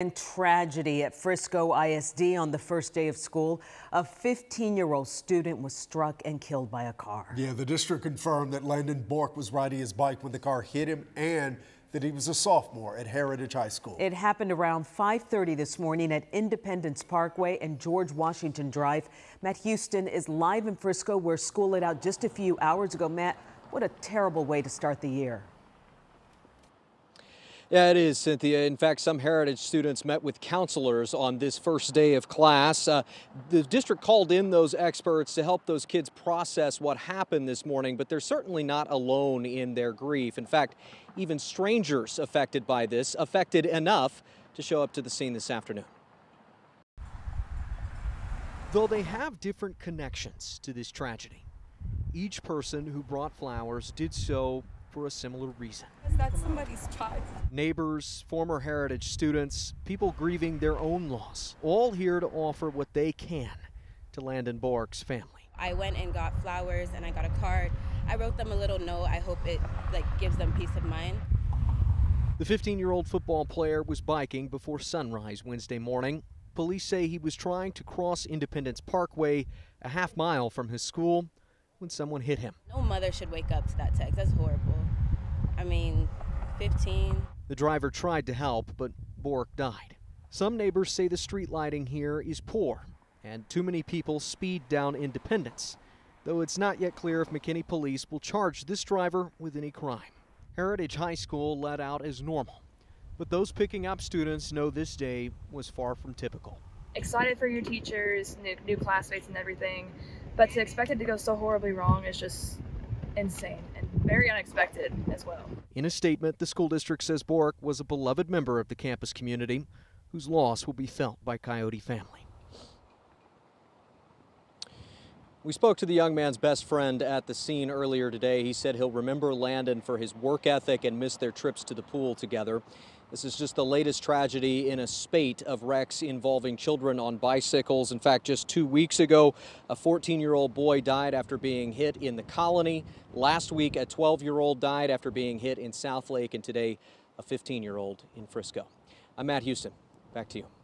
And tragedy at Frisco ISD on the first day of school. A 15-year-old student was struck and killed by a car. Yeah, the district confirmed that Landon Bourque was riding his bike when the car hit him and that he was a sophomore at Heritage High School. It happened around 5:30 this morning at Independence Parkway and George Washington Drive. Matt Houston is live in Frisco where school let out just a few hours ago. Matt, what a terrible way to start the year. Yeah, it is, Cynthia. In fact, some Heritage students met with counselors on this first day of class. Uh, the district called in those experts to help those kids process what happened this morning, but they're certainly not alone in their grief. In fact, even strangers affected by this, affected enough to show up to the scene this afternoon. Though they have different connections to this tragedy, each person who brought flowers did so for a similar reason. That's somebody's child. Neighbors, former Heritage students, people grieving their own loss, all here to offer what they can to Landon Bourque's family. I went and got flowers and I got a card. I wrote them a little note. I hope it like gives them peace of mind. The 15-year-old football player was biking before sunrise Wednesday morning. Police say he was trying to cross Independence Parkway a half mile from his school when someone hit him. No mother should wake up to that text. That's horrible. I mean, 15. The driver tried to help, but Bourque died. Some neighbors say the street lighting here is poor and too many people speed down Independence, though it's not yet clear if McKinney police will charge this driver with any crime. Heritage High School let out as normal, but those picking up students know this day was far from typical. Excited for your teachers, new, new classmates, and everything. But to expect it to go so horribly wrong is just insane and very unexpected as well. In a statement, the school district says Bourque was a beloved member of the campus community whose loss will be felt by Coyote family. We spoke to the young man's best friend at the scene earlier today. He said he'll remember Landon for his work ethic and miss their trips to the pool together. This is just the latest tragedy in a spate of wrecks involving children on bicycles. In fact, just two weeks ago, a 14-year-old boy died after being hit in the colony. Last week, a 12-year-old died after being hit in Southlake, and today, a 15-year-old in Frisco. I'm Matt Houston. Back to you.